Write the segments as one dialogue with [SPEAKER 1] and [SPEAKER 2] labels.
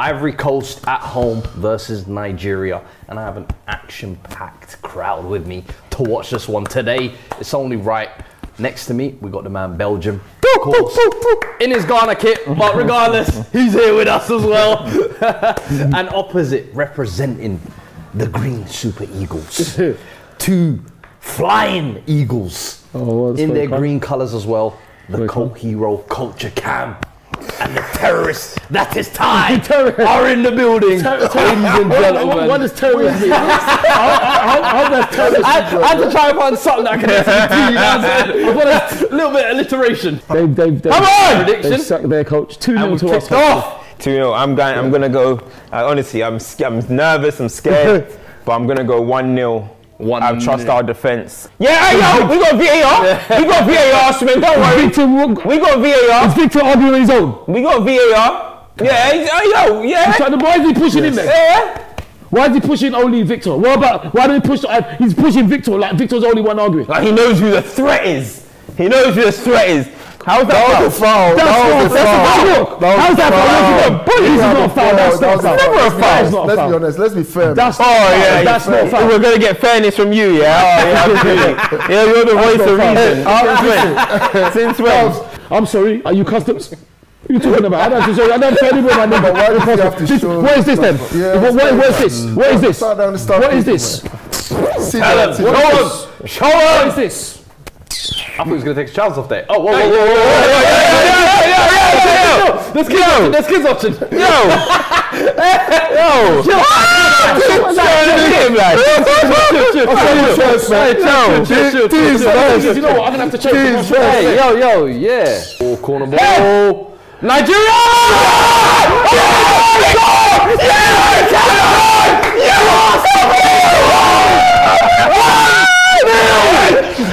[SPEAKER 1] Ivory Coast at home versus Nigeria, and I have an action-packed crowd with me to watch this one today. It's only right. Next to me, we got the man Belgium, of course, in his Ghana kit, but regardless, he's here with us as well. and opposite, representing the Green Super Eagles, two flying Eagles
[SPEAKER 2] Oh, what's
[SPEAKER 1] in their green colours as well. The
[SPEAKER 2] Very
[SPEAKER 1] cult hero, Culture Cam. And the terrorists that is
[SPEAKER 2] time
[SPEAKER 1] are in the building. Ladies and
[SPEAKER 2] What,
[SPEAKER 1] gentlemen.
[SPEAKER 2] what does terrorism mean? how, how, how does terrorism
[SPEAKER 1] I, I had to try and find something that I can actually do. You know I'm saying? I want a little bit of alliteration.
[SPEAKER 2] They've, they've, they've,
[SPEAKER 1] Come on!
[SPEAKER 2] they've sucked their coach 2
[SPEAKER 1] And
[SPEAKER 2] 0 to us.
[SPEAKER 1] kicked off.
[SPEAKER 3] 2 0. I'm going. I'm gonna go. Uh, honestly, I'm I'm nervous. I'm scared, but I'm gonna go 1 0.
[SPEAKER 1] One
[SPEAKER 3] I trust
[SPEAKER 1] nil.
[SPEAKER 3] our defense. Yeah, hey, yo, we got VAR. We got VAR, Smith. Don't worry.
[SPEAKER 2] Victor,
[SPEAKER 3] We got
[SPEAKER 2] is
[SPEAKER 3] VAR.
[SPEAKER 2] Victor arguing on his own?
[SPEAKER 3] We got VAR. Yeah, hey, hey, yo, yeah.
[SPEAKER 2] So why is he pushing him then?
[SPEAKER 3] Yeah.
[SPEAKER 2] Why is he pushing only Victor? What about, why don't he push, uh, he's pushing Victor like Victor's the only one arguing.
[SPEAKER 3] Like he knows who the threat is. He knows who the threat is. How's that?
[SPEAKER 4] That was a foul.
[SPEAKER 2] That's
[SPEAKER 4] That was a
[SPEAKER 2] that's
[SPEAKER 4] foul.
[SPEAKER 2] a foul. How's that
[SPEAKER 4] foul.
[SPEAKER 2] This is not a foul. That's not a foul.
[SPEAKER 3] Never a foul.
[SPEAKER 2] That is not a
[SPEAKER 4] Let's be honest. Let's be fair.
[SPEAKER 2] That's
[SPEAKER 3] Oh yeah,
[SPEAKER 2] That's not oh, a foul.
[SPEAKER 3] We're gonna get fairness from you, yeah. Oh, yeah, absolutely. yeah, you're the voice of reason. Oh, Since when?
[SPEAKER 2] I'm sorry. Are you customs? What are you talking about? I don't sorry. I don't tell anybody my.
[SPEAKER 4] But why does he have to
[SPEAKER 2] This-
[SPEAKER 4] show-
[SPEAKER 2] What is this then?
[SPEAKER 4] Yeah,
[SPEAKER 2] what, what, what is this? What is this?
[SPEAKER 4] Start down the start
[SPEAKER 2] What is this?
[SPEAKER 4] See that?
[SPEAKER 1] Show us. Show us.
[SPEAKER 2] is this?
[SPEAKER 1] Thought he was to take trousers off there. Oh, whoa, whoa, whoa, whoa, whoa. There's kids watching. There's kids watching.
[SPEAKER 3] Yo! Yo!
[SPEAKER 2] You know what? I'm gonna have to contract.
[SPEAKER 1] Hey, yo, yo, yeah. Ball, corner ball. Nigeria!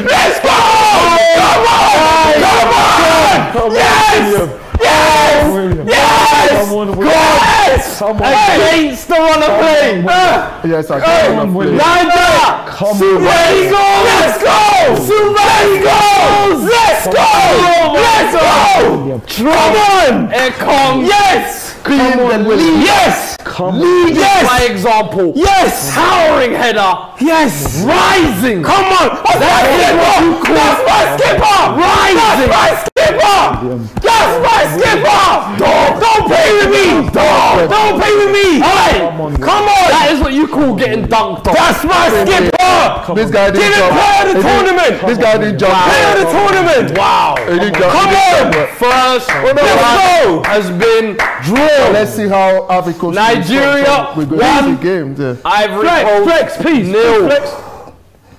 [SPEAKER 3] Let's go! Come on! Come on! Yes! Yes! Yes! Yes! Against the run of play!
[SPEAKER 4] Uh, yes, I can.
[SPEAKER 3] Niger! Super Eagles! Let's go! Super Eagles! Let's go! Let's go! Come on!
[SPEAKER 1] Ekong.
[SPEAKER 3] Yes!
[SPEAKER 1] Clean the lead.
[SPEAKER 3] Yes!
[SPEAKER 1] Lead
[SPEAKER 3] Yes!
[SPEAKER 1] by example.
[SPEAKER 3] Yes!
[SPEAKER 1] Towering header.
[SPEAKER 3] Yes!
[SPEAKER 1] Rising.
[SPEAKER 3] Come on! That's my skipper! That's my skipper! That's my skipper! That's my skipper! Don't, don't play with me! Don't, don't play with me! Hey! Come on!
[SPEAKER 1] That is what you call getting dunked on.
[SPEAKER 3] That's my skipper!
[SPEAKER 4] This guy didn't
[SPEAKER 3] it
[SPEAKER 4] jump.
[SPEAKER 3] player of the
[SPEAKER 4] He didn't-
[SPEAKER 3] tournament!
[SPEAKER 4] This guy didn't jump.
[SPEAKER 3] Player of the tournament!
[SPEAKER 1] Wow.
[SPEAKER 4] He didn't jump.
[SPEAKER 3] Come
[SPEAKER 4] He didn't
[SPEAKER 3] on!
[SPEAKER 1] First oh,
[SPEAKER 3] Let's go!
[SPEAKER 1] has been drawn.
[SPEAKER 4] Let's see how Africa.
[SPEAKER 1] Nigeria
[SPEAKER 4] We're going
[SPEAKER 1] won.
[SPEAKER 4] to the game. Yeah.
[SPEAKER 1] Ivory
[SPEAKER 2] Flex,
[SPEAKER 1] Coast
[SPEAKER 2] flex, please.
[SPEAKER 1] nil.
[SPEAKER 2] Flex.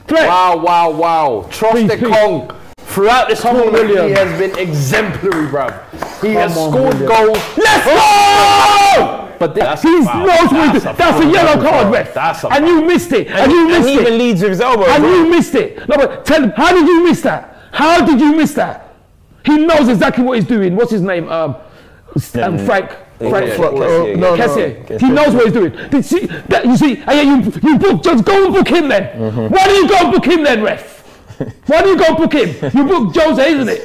[SPEAKER 2] Flex.
[SPEAKER 1] Wow, wow, wow. Trust
[SPEAKER 2] Please,
[SPEAKER 1] the
[SPEAKER 2] please.
[SPEAKER 1] Kong. Throughout this
[SPEAKER 2] Come on,
[SPEAKER 1] tournament, he has been exemplary, bruv. He has
[SPEAKER 2] on,
[SPEAKER 1] scored
[SPEAKER 2] William.
[SPEAKER 1] goals.
[SPEAKER 3] Let's go!
[SPEAKER 1] But that's
[SPEAKER 2] He
[SPEAKER 1] a
[SPEAKER 2] knows what he's
[SPEAKER 1] a
[SPEAKER 2] That's a yellow
[SPEAKER 1] That's
[SPEAKER 2] card, ref.
[SPEAKER 1] That's a
[SPEAKER 2] And you missed it. And you missed And
[SPEAKER 3] he
[SPEAKER 2] it.
[SPEAKER 3] even leads with his elbow.
[SPEAKER 2] And
[SPEAKER 3] bro.
[SPEAKER 2] you missed it. No, but tell him, how did you miss that? How did you miss that? He knows exactly what he's doing. What's his name? Um, um Frank. Frank.
[SPEAKER 3] yeah,
[SPEAKER 4] Oh,
[SPEAKER 3] yeah,
[SPEAKER 4] no,
[SPEAKER 3] yeah.
[SPEAKER 4] no.
[SPEAKER 2] He knows what he's doing. Did see, that, you see, and yeah, you, you book, just go and book him then.
[SPEAKER 3] Mm-hmm.
[SPEAKER 2] Why do you go and book him then, ref? Why do you go book him? You book Jose, isn't it?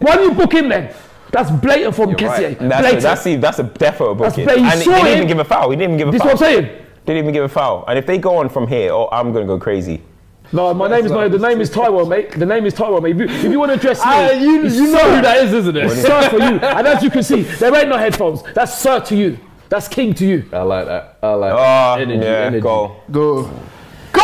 [SPEAKER 2] Why do you book him then? That's blatant from Kessie.
[SPEAKER 1] right.
[SPEAKER 3] That's a,
[SPEAKER 2] Blatant.
[SPEAKER 3] that's, a, that's a defo booking.
[SPEAKER 2] blatant.
[SPEAKER 3] And he
[SPEAKER 2] saw
[SPEAKER 3] didn't
[SPEAKER 2] it.
[SPEAKER 3] even give a foul. He didn't even give a
[SPEAKER 2] this is
[SPEAKER 3] foul.
[SPEAKER 2] what I'm saying.
[SPEAKER 3] Didn't even give a foul. And if they go on from here, oh, I'm gonna go crazy.
[SPEAKER 2] No, my name is no. The name is Taiwan, mate. The name is Taiwan, mate. If you, if you want to address me,
[SPEAKER 1] Ah, you,
[SPEAKER 2] it's
[SPEAKER 1] you know who that is, isn't it?
[SPEAKER 2] Sir for you. And as you can see, there ain't no headphones. That's sir to you. That's king to you.
[SPEAKER 1] I like that. I like
[SPEAKER 3] Oh,
[SPEAKER 1] that. Energy,
[SPEAKER 3] yeah,
[SPEAKER 1] energy.
[SPEAKER 3] go.
[SPEAKER 4] Go.
[SPEAKER 1] Go!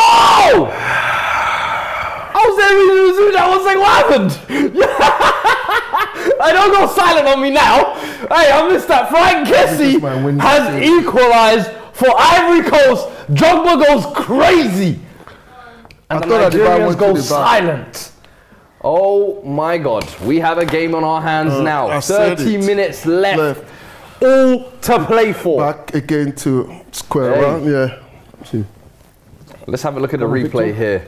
[SPEAKER 1] I was there reading the I was like, happened? I don't go silent on me now. Hey, I missed that. Frank Kessie has equalized for Ivory Coast. Drogba goes crazy. And
[SPEAKER 4] I
[SPEAKER 1] the
[SPEAKER 4] thought that the bar
[SPEAKER 1] Nigerians
[SPEAKER 4] went
[SPEAKER 1] go
[SPEAKER 4] to the
[SPEAKER 1] silent. Oh my God. We have a game on our hands
[SPEAKER 4] Uh,
[SPEAKER 1] now.
[SPEAKER 4] I
[SPEAKER 1] 30 minutes left.
[SPEAKER 4] Left.
[SPEAKER 1] All to play for.
[SPEAKER 4] Back again to square
[SPEAKER 1] Hey.
[SPEAKER 4] one. Yeah.
[SPEAKER 1] Let's have a look at the replay here.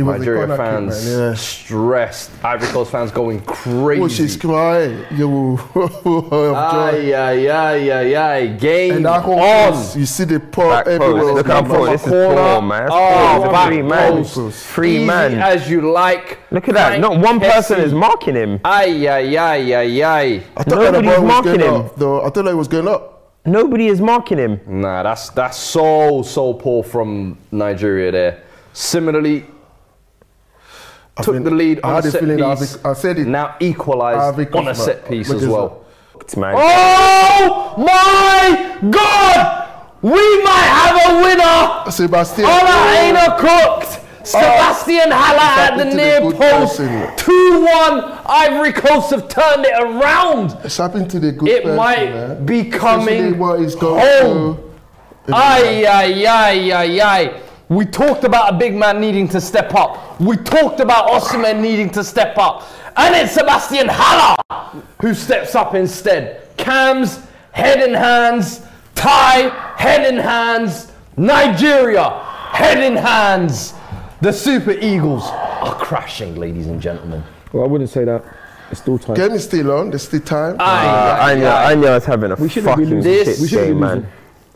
[SPEAKER 4] It was a
[SPEAKER 1] Nigeria
[SPEAKER 4] kick,
[SPEAKER 1] fans
[SPEAKER 4] man, yeah.
[SPEAKER 1] stressed. Ivory Coast fans going crazy.
[SPEAKER 4] Which is crying. You of joy.
[SPEAKER 1] Ay, ay, ay, ay, ay. Game
[SPEAKER 4] And that whole
[SPEAKER 1] on.
[SPEAKER 4] place, you see the poor
[SPEAKER 3] Back
[SPEAKER 4] everywhere.
[SPEAKER 3] post. Look how poor. This is
[SPEAKER 1] corner.
[SPEAKER 3] poor, man. That's
[SPEAKER 1] Oh,
[SPEAKER 3] poor. Three man.
[SPEAKER 4] post.
[SPEAKER 3] Three
[SPEAKER 1] Easy
[SPEAKER 3] man.
[SPEAKER 1] as you like.
[SPEAKER 3] Look at that. Not one person
[SPEAKER 1] Kessie.
[SPEAKER 3] is marking him.
[SPEAKER 1] Ay, ay, ay, ay, ay.
[SPEAKER 4] I thought
[SPEAKER 3] Nobody's marking him.
[SPEAKER 4] up, though. I thought it was going up.
[SPEAKER 3] Nobody is marking him.
[SPEAKER 1] Nah, that's that's so so poor from Nigeria there. Similarly,
[SPEAKER 4] I
[SPEAKER 1] took
[SPEAKER 4] think-
[SPEAKER 1] the lead
[SPEAKER 4] I
[SPEAKER 1] on
[SPEAKER 4] had
[SPEAKER 1] a
[SPEAKER 4] a
[SPEAKER 1] set
[SPEAKER 4] feeling
[SPEAKER 1] piece.
[SPEAKER 4] have- I said it.
[SPEAKER 1] Now
[SPEAKER 4] I have
[SPEAKER 1] equalised on a set piece as
[SPEAKER 4] there's
[SPEAKER 1] well.
[SPEAKER 3] Man.
[SPEAKER 1] Oh my God! We might have a winner.
[SPEAKER 4] Sebastian.
[SPEAKER 1] On a oh. Aina cooked. Oh. Sebastian Haller at the
[SPEAKER 4] happened to the
[SPEAKER 1] near post. 2 1. Ivory Coast have turned it around.
[SPEAKER 4] It's happened to the good
[SPEAKER 1] It
[SPEAKER 4] person,
[SPEAKER 1] might
[SPEAKER 4] man.
[SPEAKER 1] be coming
[SPEAKER 4] Especially what he's going
[SPEAKER 1] home.
[SPEAKER 4] through.
[SPEAKER 1] Aye, aye, aye, aye, aye. We talked about a big man needing to step up. We talked about Osimhen needing to step up. And it's Sebastian Haller who steps up instead. Cams, head in hands. Thai, head in hands. Nigeria, head in hands. The Super Eagles are crashing, ladies and gentlemen.
[SPEAKER 2] Well, I wouldn't say that. It's still time.
[SPEAKER 4] Game is still on. There's still time.
[SPEAKER 1] Aye,
[SPEAKER 3] Uh,
[SPEAKER 1] aye,
[SPEAKER 3] Aina,
[SPEAKER 1] aye.
[SPEAKER 3] Aina is having a
[SPEAKER 2] shouldn't be
[SPEAKER 3] fucking
[SPEAKER 2] losing.
[SPEAKER 3] shit
[SPEAKER 1] This- We
[SPEAKER 3] game, man.
[SPEAKER 2] losing.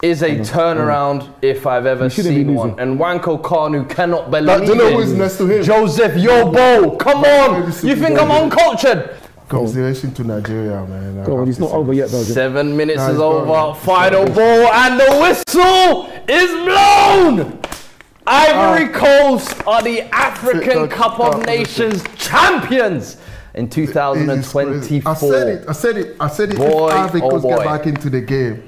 [SPEAKER 1] Is a turnaround if I've ever seen one. And Nwankwo Kanu cannot believe
[SPEAKER 4] Like, do you know
[SPEAKER 1] it.
[SPEAKER 4] who is next to him?
[SPEAKER 1] Joseph Yobo, come on! You think I'm
[SPEAKER 4] Super
[SPEAKER 1] uncultured?
[SPEAKER 4] Consideration to Nigeria, man.
[SPEAKER 2] Go on,
[SPEAKER 4] have
[SPEAKER 2] it's not
[SPEAKER 4] say.
[SPEAKER 2] over yet, though.
[SPEAKER 1] Seven minutes
[SPEAKER 4] Nah,
[SPEAKER 1] is over.
[SPEAKER 4] gone.
[SPEAKER 1] Final ball, and the whistle is blown. Ivory ah. Coast are the African
[SPEAKER 4] Fit-
[SPEAKER 1] Cup
[SPEAKER 4] Cup
[SPEAKER 1] of
[SPEAKER 4] of
[SPEAKER 1] Nations champions in
[SPEAKER 4] It is
[SPEAKER 1] 2024.
[SPEAKER 4] I said it. I said it. I said it.
[SPEAKER 1] Boy,
[SPEAKER 4] if Ivory
[SPEAKER 1] oh
[SPEAKER 4] Coast
[SPEAKER 1] boy.
[SPEAKER 4] get back into the game,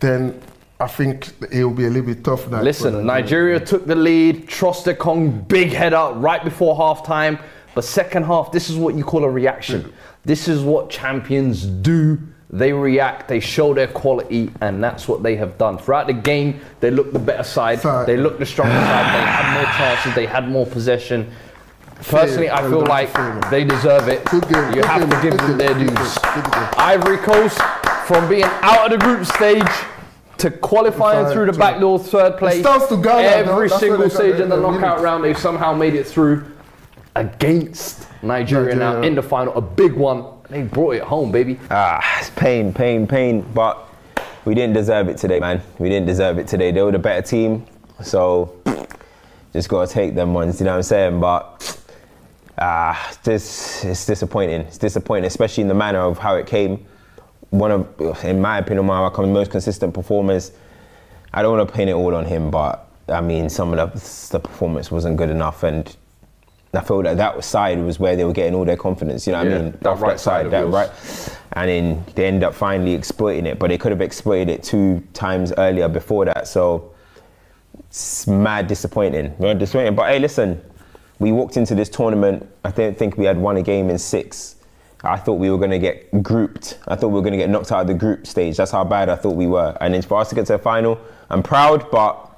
[SPEAKER 4] then I think it will be a little bit tough now.
[SPEAKER 1] Listen, Nigeria took the lead. Troost-Ekong, big header right before halftime. But second half, this is what you call a reaction. This is what champions do. They react, they show their quality, and that's what they have done. Throughout the game, they looked the better side, they looked the stronger side, they had more chances, they had more possession. Personally, I feel like
[SPEAKER 4] fair.
[SPEAKER 1] they deserve it.
[SPEAKER 4] Good game,
[SPEAKER 1] You
[SPEAKER 4] good
[SPEAKER 1] have
[SPEAKER 4] game,
[SPEAKER 1] to give
[SPEAKER 4] good
[SPEAKER 1] them
[SPEAKER 4] game,
[SPEAKER 1] their dues.
[SPEAKER 4] game, good game.
[SPEAKER 1] Ivory Coast, from being out of the group stage to qualifying
[SPEAKER 4] Qualifying
[SPEAKER 1] through the
[SPEAKER 4] to-
[SPEAKER 1] back door third place,
[SPEAKER 4] stands to Ghana,
[SPEAKER 1] every
[SPEAKER 4] That's
[SPEAKER 1] single stage
[SPEAKER 4] the-
[SPEAKER 1] in the
[SPEAKER 4] the
[SPEAKER 1] knockout
[SPEAKER 4] winners.
[SPEAKER 1] round, they've somehow made it through against Nigeria, now
[SPEAKER 4] Nigeria.
[SPEAKER 1] in the final, a big one. They brought it home, baby.
[SPEAKER 3] Ah, it's pain, pain, pain. But we didn't deserve it today, man. We didn't deserve it today. They were the better team, so just gotta take them ones. You know what I'm saying? But ah, this it's disappointing. It's disappointing, especially in the manner of how it came. One of, in my opinion, my most consistent performers. I don't want to paint it all on him, but I mean, some of the, the performance wasn't good enough, and I feel that that side was where they were getting all their confidence. You know what
[SPEAKER 1] Yeah,
[SPEAKER 3] I mean?
[SPEAKER 1] that
[SPEAKER 3] Off
[SPEAKER 1] right side of
[SPEAKER 3] that
[SPEAKER 1] yours.
[SPEAKER 3] right, and then they end up finally exploiting it, but they could have exploited it two times earlier before that. So it's mad disappointing. Mad disappointing. But hey, listen, we walked into this tournament. I don't think we had won a game in six. I thought we were going to get grouped. I thought we were going to get knocked out of the group stage. That's how bad I thought we were. And then for us to get to the final, I'm proud, but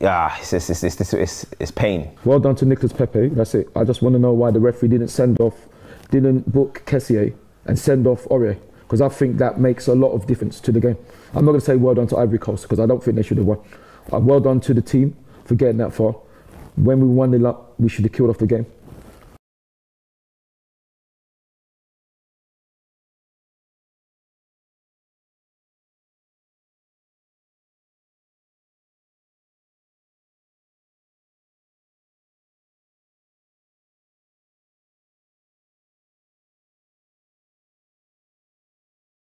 [SPEAKER 3] yeah, it's, it's, it's, it's, it's, it's pain.
[SPEAKER 2] Well done to Nicholas Pepe. That's it. I just want to know why the referee didn't send off, didn't book Kessie and send off Ore. Because I think that makes a lot of difference to the game. I'm not going to say well done to Ivory Coast because I don't think they should have won. Uh, well done to the team for getting that far. When we won the luck, we should have killed off the game.